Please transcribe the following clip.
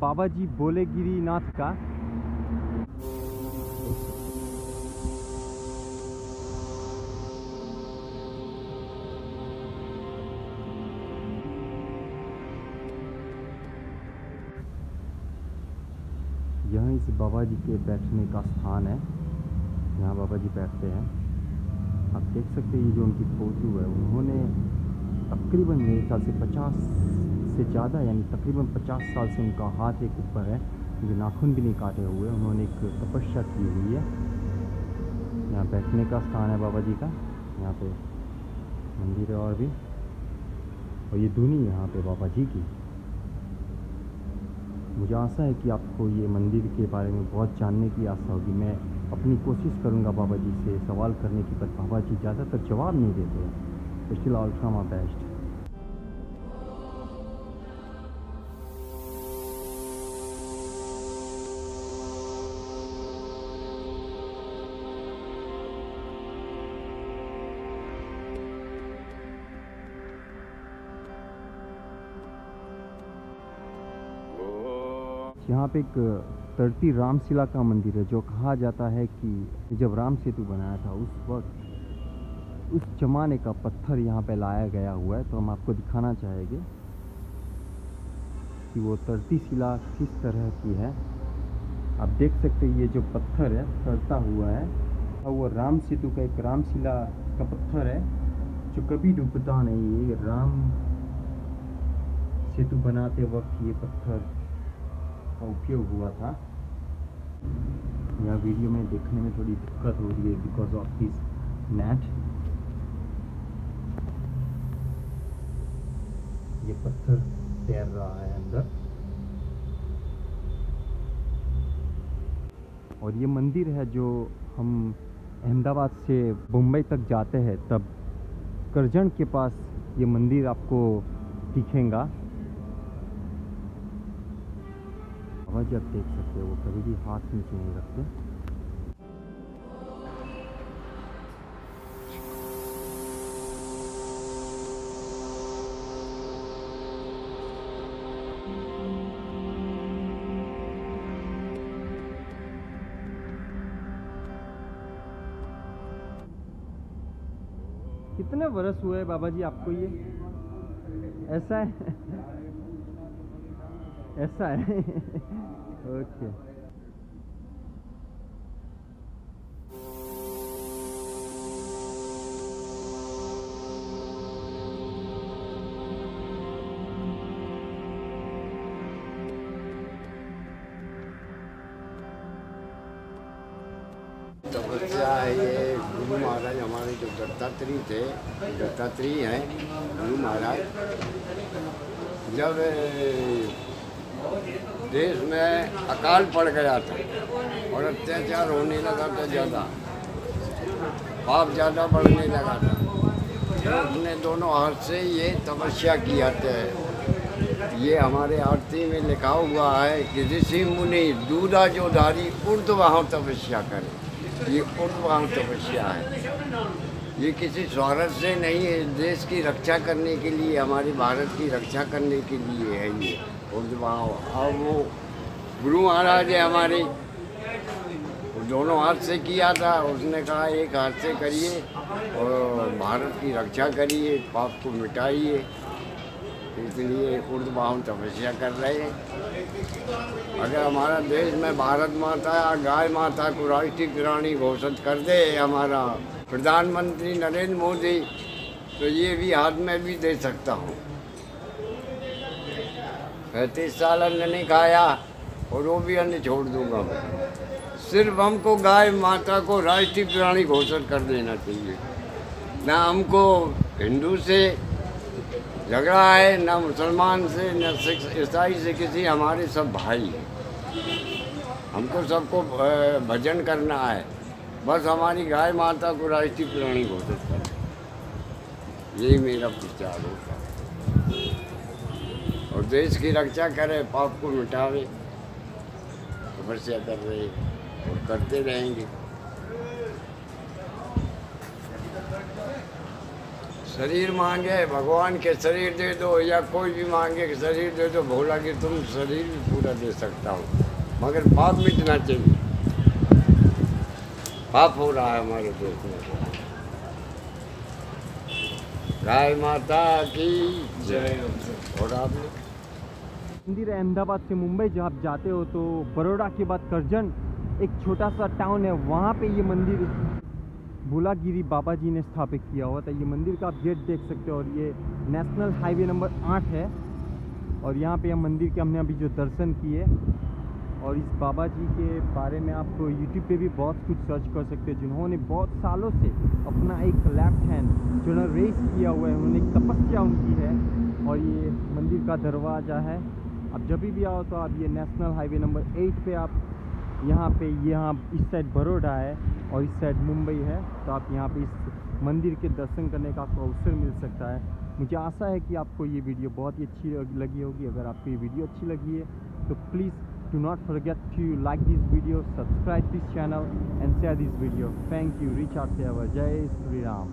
बाबा जी बोलेगिरी नाथ का यह इस बाबा जी के बैठने का स्थान है। यहाँ बाबा जी बैठते हैं। आप देख सकते हैं ये जो उनकी फ़ोटो है, उन्होंने तकरीबन मेरे ख्याल से पचास से ज़्यादा, यानी तकरीबन पचास साल से उनका हाथ एक ऊपर है, जो नाखून भी नहीं काटे हुए, उन्होंने एक तपस्या की हुई है। यहाँ बैठने का स्थान है बाबा जी का, यहाँ पे मंदिर है और भी। और ये धुनी यहाँ पे बाबा जी की। मुझे आशा है कि आपको ये मंदिर के बारे में बहुत जानने की आशा होगी। मैं अपनी कोशिश करूँगा बाबा जी से सवाल करने की, पर बाबा जी ज़्यादातर जवाब नहीं देते हैं। स्टिल ऑल फ्रॉम बेस्ट यहाँ पे एक तरती रामशिला का मंदिर है, जो कहा जाता है कि जब राम सेतु बनाया था, उस वक्त उस जमाने का पत्थर यहाँ पे लाया गया हुआ है। तो हम आपको दिखाना चाहेंगे कि वो तरती शिला किस तरह की है। आप देख सकते हैं, ये जो पत्थर है तरता हुआ है, और वो राम सेतु का एक रामशिला का पत्थर है, जो कभी डूबता नहीं है। राम सेतु बनाते वक्त ये पत्थर का उपयोग हुआ था। यह वीडियो में देखने में थोड़ी दिक्कत हो रही है बिकॉज़ ऑफ़ दिस नेट ये पत्थर तैर रहा है अंदर। और ये मंदिर है जो हम अहमदाबाद से मुंबई तक जाते हैं, तब करजन के पास ये मंदिर आपको दिखेगा। बाबा जी आप देख सकते हो, वो कभी भी हाथ नीचे नहीं रखते? कितने बरस हुए बाबा जी आपको ये? ऐसा है? ऐसा है। ओके। तपस्या है ये गुरु महाराज हमारे जो दत्तात्रेय थे दत्तात्री हैं, गुरु महाराज। जब देश में अकाल पड़ गया था और अत्याचार होने लगा था ज़्यादा। पाप ज़्यादा बढ़ने लगा था। तो उसने दोनों हाथ से ये तपस्या किया था ये हमारे आरती में लिखा हुआ है कि ऋषि मुनि दूधा जो धारी उर्दवाह तपस्या करे। ये उर्दवाह तपस्या है। ये किसी स्वार्थ से नहीं है। देश की रक्षा करने के लिए, हमारे भारत की रक्षा करने के लिए है ये। और वो गुरु महाराज है हमारे दोनों हाथ से किया था उसने कहा एक हाथ से करिए और भारत की रक्षा करिए पाप को मिटाइए इसलिए उर्दू बाहम तपस्या कर रहे हैं अगर हमारा देश में भारत माता या गाय माता को राष्ट्रीय प्राणी घोषित कर दे हमारा प्रधानमंत्री नरेंद्र मोदी तो ये भी हाथ में भी दे सकता हूँ पैंतीस साल अन्न नहीं खाया और वो भी अन्न छोड़ दूँगा। मैं सिर्फ़ हमको गाय माता को राष्ट्रीय प्राणी घोषित कर देना चाहिए। ना हमको हिंदू से झगड़ा है, ना मुसलमान से, न सिख, ईसाई से किसी, हमारे सब भाई हैं। हमको सबको भजन करना है। बस हमारी गाय माता को राष्ट्रीय प्राणी घोषित करना यही मेरा विचार होता है देश की रक्षा करे, पाप को मिटावे। तपस्या कर रहे और करते रहेंगे। शरीर मांगे, भगवान के शरीर दे दो या कोई भी मांगे कि शरीर दे दो, भोला कि तुम शरीर भी पूरा दे सकता हो। मगर पाप मिटना चाहिए। पाप हो रहा है हमारे देश में। गाय माता की जय। और आपने? मंदिर है अहमदाबाद से मुंबई, जब आप जाते हो तो बड़ोड़ा के बाद करजन, एक छोटा सा टाउन है, वहाँ पे ये मंदिर भोलागिरी बाबा जी ने स्थापित किया हुआ था। ये मंदिर का आप गेट देख सकते हो और ये नेशनल हाईवे नंबर आठ है और यहाँ पे हम मंदिर के हमने अभी जो दर्शन किए और इस बाबा जी के बारे में आप यूट्यूब पे भी बहुत कुछ सर्च कर सकते हैं, जिन्होंने बहुत सालों से अपना एक लेफ़्ट हैंड जो रेस किया हुआ है, उन्होंने तपस्या उनकी है और ये मंदिर का दरवाज़ा है। अब जब भी आओ तो आप ये नेशनल हाईवे नंबर एट पे आप यहाँ पे, यहाँ इस साइड बड़ोड़ा है और इस साइड मुंबई है तो आप यहाँ पे इस मंदिर के दर्शन करने का आपको अवसर मिल सकता है। मुझे आशा है कि आपको ये वीडियो बहुत ही अच्छी लगी होगी। अगर आपको ये वीडियो अच्छी लगी है तो please do not forget to like this video subscribe this channel and share this video thank you to our jai sri ram